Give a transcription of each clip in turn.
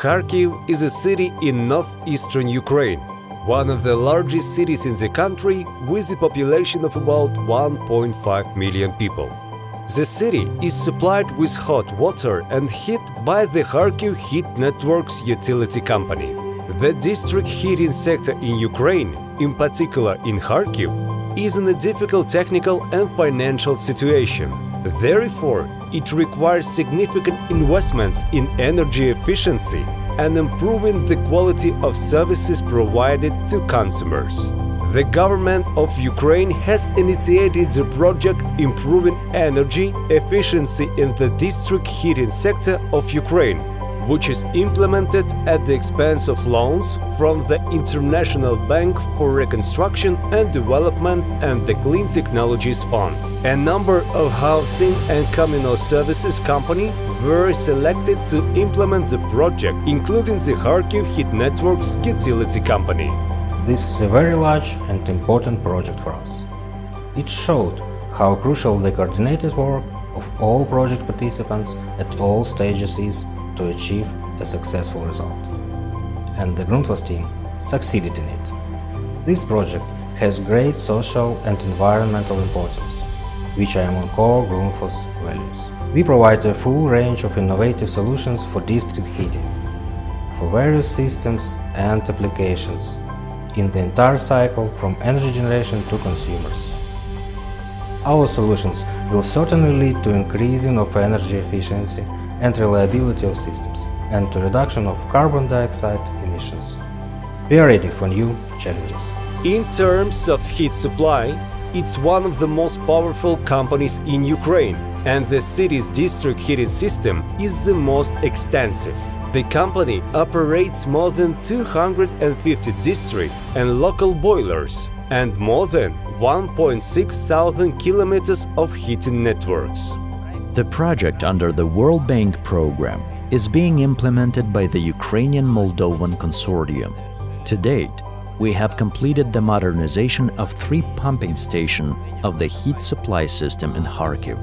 Kharkiv is a city in northeastern Ukraine, one of the largest cities in the country with a population of about 1.5 million people. The city is supplied with hot water and heat by the Kharkiv Heat Networks utility company. The district heating sector in Ukraine, in particular in Kharkiv, is in a difficult technical and financial situation. Therefore, it requires significant investments in energy efficiency and improving the quality of services provided to consumers. The government of Ukraine has initiated the project Improving Energy Efficiency in the District Heating Sector of Ukraine, which is implemented at the expense of loans from the International Bank for Reconstruction and Development and the Clean Technologies Fund. A number of housing and communal services company were selected to implement the project, including the Kharkiv Heat Networks utility company. This is a very large and important project for us. It showed how crucial the coordinated work of all project participants at all stages is to achieve a successful result. And the Grundfos team succeeded in it. This project has great social and environmental importance, which are among core Grundfos values. We provide a full range of innovative solutions for district heating, for various systems and applications, in the entire cycle from energy generation to consumers. Our solutions will certainly lead to increasing of energy efficiency and reliability of systems, and to reduction of carbon dioxide emissions. We are ready for new challenges. In terms of heat supply, it's one of the most powerful companies in Ukraine, and the city's district heating system is the most extensive. The company operates more than 250 district and local boilers and more than 1.6 thousand kilometers of heating networks. The project under the World Bank program is being implemented by the Ukrainian Moldovan Consortium. To date, we have completed the modernization of three pumping stations of the heat supply system in Kharkiv.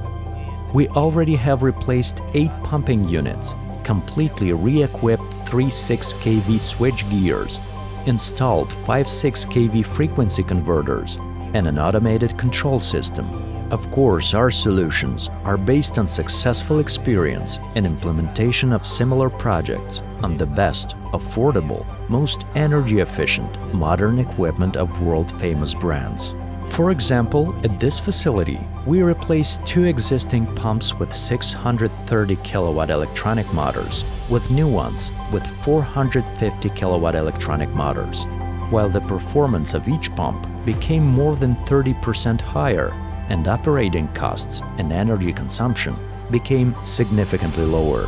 We already have replaced eight pumping units, completely re-equipped three 6 kV switch gears, installed five 6 kV frequency converters, and an automated control system. Of course, our solutions are based on successful experience and implementation of similar projects on the best, affordable, most energy efficient, modern equipment of world-famous brands. For example, at this facility, we replaced two existing pumps with 630 kilowatt electronic motors with new ones with 450 kilowatt electronic motors, while the performance of each pump became more than 30% higher and operating costs and energy consumption became significantly lower.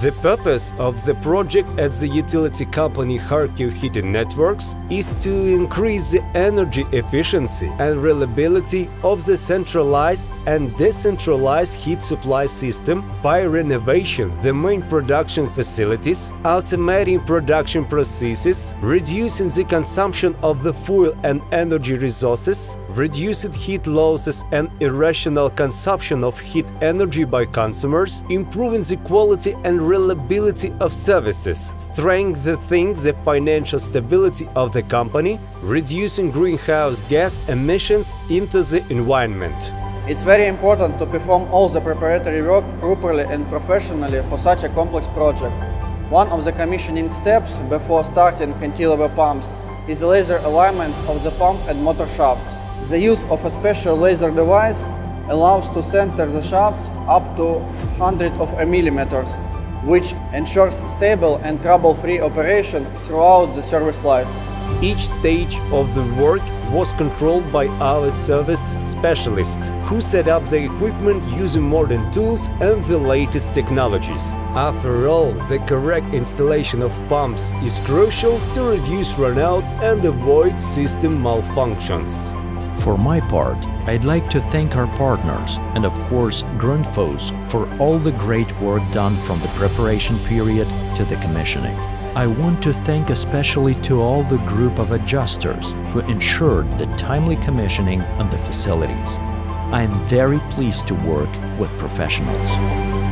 The purpose of the project at the utility company Kharkiv Heating Networks is to increase the energy efficiency and reliability of the centralized and decentralized heat supply system by renovation. The main production facilities, automating production processes, reducing the consumption of the fuel and energy resources, reducing heat losses and irrational consumption of heat energy by consumers, improving the quality and reliability of services, strengthening the financial stability of the company, reducing greenhouse gas emissions into the environment. It's very important to perform all the preparatory work properly and professionally for such a complex project. One of the commissioning steps before starting cantilever pumps is the laser alignment of the pump and motor shafts. The use of a special laser device allows to center the shafts up to 100 of a millimeters which ensures stable and trouble-free operation throughout the service life. Each stage of the work was controlled by our service specialists, who set up the equipment using modern tools and the latest technologies. After all, the correct installation of pumps is crucial to reduce runout and avoid system malfunctions. For my part, I'd like to thank our partners and of course Grundfos for all the great work done from the preparation period to the commissioning. I want to thank especially to all the group of adjusters who ensured the timely commissioning of the facilities. I am very pleased to work with professionals.